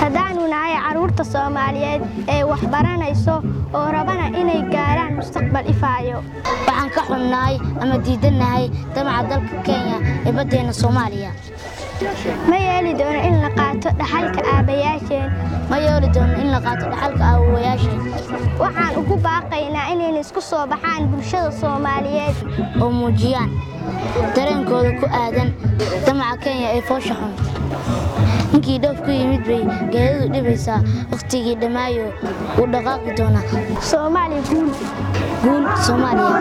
haddaanu nahay carruurta soomaaliyeed ee waxbaranayso oo rabana inay gaaraan mustaqbal ifaayo. Waxaan ka xunnahay ama diidannahay damaca dalka kenya ee baddeena soomaaliya ma yeeli doono in la qaato dhaxalka aabbayaasheen ma yeeli doono in la qaato dhaxalka aawayaasheen waxaan ugu baaqaynaa inayna isku soo baxaan bulshada soomaaliyeed. Oo muujiyaan dareenkooda ku aadan damaca kenya ee foosha xun. Ninkii dhoof ku yimid bay geedadu dhibaysaa wakhtigii dhammaayo wuu dhaqaaqi doonaa. Soomaaliya guul. Guul soomaaliya